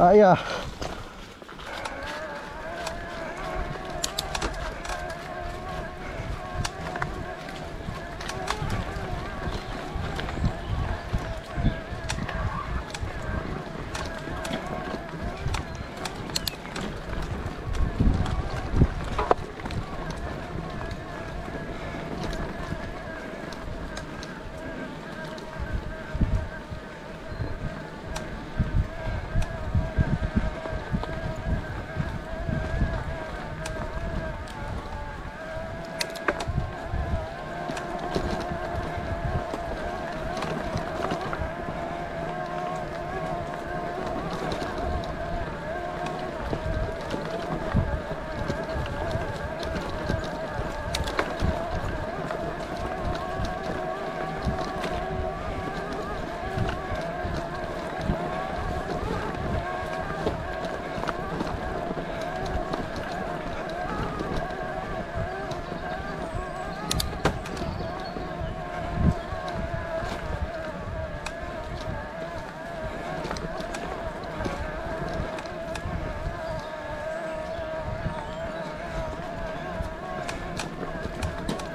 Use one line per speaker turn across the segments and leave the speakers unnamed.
Ah yeah.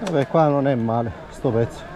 Vabbè qua non è male sto pezzo